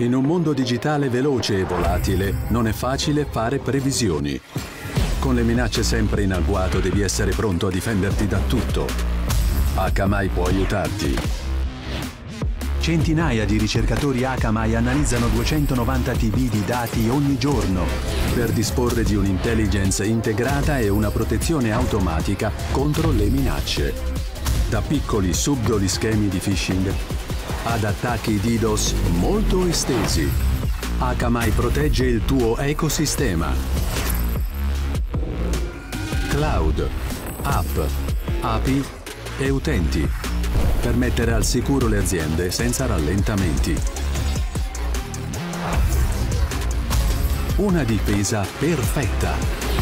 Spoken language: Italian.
In un mondo digitale veloce e volatile non è facile fare previsioni. Con le minacce sempre in agguato devi essere pronto a difenderti da tutto. Akamai può aiutarti. Centinaia di ricercatori Akamai analizzano 290 TB di dati ogni giorno per disporre di un'intelligence integrata e una protezione automatica contro le minacce. Da piccoli subdoli schemi di phishing ad attacchi DDoS molto estesi. Akamai protegge il tuo ecosistema. Cloud, app, API e utenti per mettere al sicuro le aziende senza rallentamenti. Una difesa perfetta